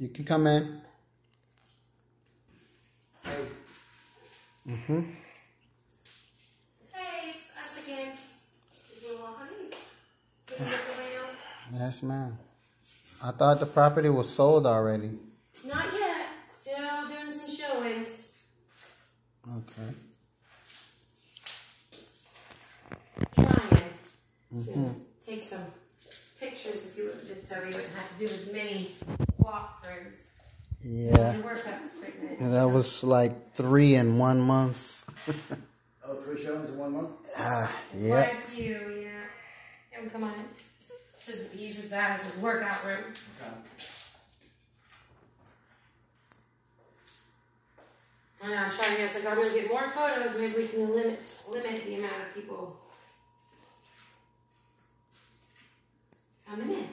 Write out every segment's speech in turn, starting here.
You can come in. Hey. Mm-hmm. Hey, it's us again. Is you walk on in? Can you look around? Yes, ma'am. I thought the property was sold already. Not yet. Still doing some showings. Okay. Trying to take some pictures if you would, just so we wouldn't have to do as many walkthroughs. Yeah. The workup. And that was like three in one month. Oh, three showings in one month? ah, Quite yeah. a few, yeah. Yeah, well, come on in. This is, he uses that as his workout room. I know, I'm trying to get, like, I'm gonna get more photos, maybe we can limit, limit the amount of people coming in.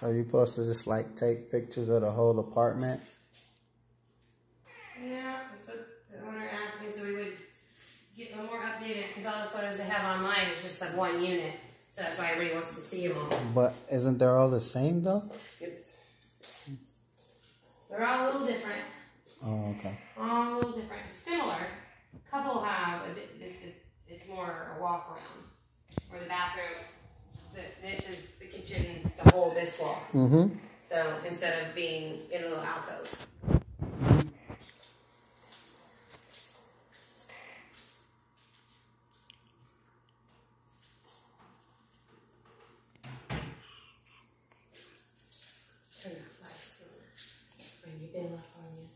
So you supposed to just like take pictures of the whole apartment? Yeah, that's what the owner asked me, so we would get them more updated, because all the photos they have online is just like one unit. So that's why everybody wants to see them all. But isn't they all the same though? Yep. They're all a little different. Oh, okay. All a little different. Similar. Couple have a, this is it's more a walk around. Or the bathroom. The, this is the whole this wall. Mm-hmm. So instead of being in a little alcove. Turn that flash on. Bring your bill up on you.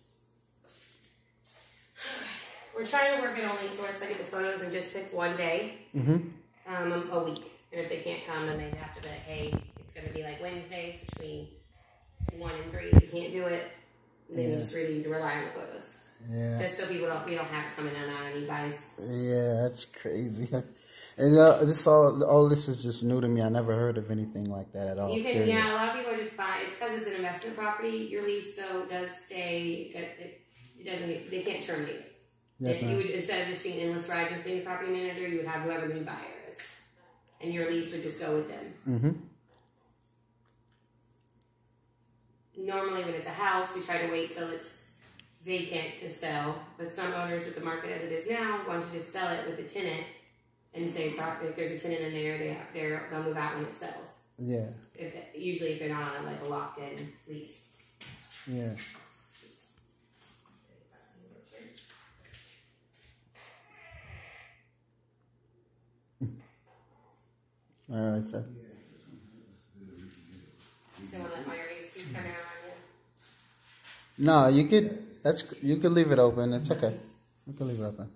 We're trying to work it only towards I get the photos and just pick one day, Mm-hmm. um, a week. And if they can't come, then they have to be like, hey, it's gonna be like Wednesdays between one and three. If you can't do it, then you just really need to rely on the photos. Yeah. Just so people don't we don't have to in and out on you guys. Yeah, that's crazy. And uh, this all all this is just new to me. I never heard of anything like that at all. you can period. yeah, a lot of people are just buying it's because it's an investment property. Your lease though does stay it, it, it doesn't they can't terminate it. Yes, you would instead of just being endless rides as being a property manager, you would have whoever the new buyer is. And your lease would just go with them. Mm-hmm. Normally when it's a house, we try to wait till it's vacant to sell. But some owners with the market as it is now want to just sell it with the tenant and say, sorry, if there's a tenant in there, they they're, they'll move out when it sells. Yeah. If, usually if they're not on like a locked in lease. Yeah. All right, sir. So when like, all your AC turn on you. No, you could. That's you could leave it open. It's okay. You can leave it open.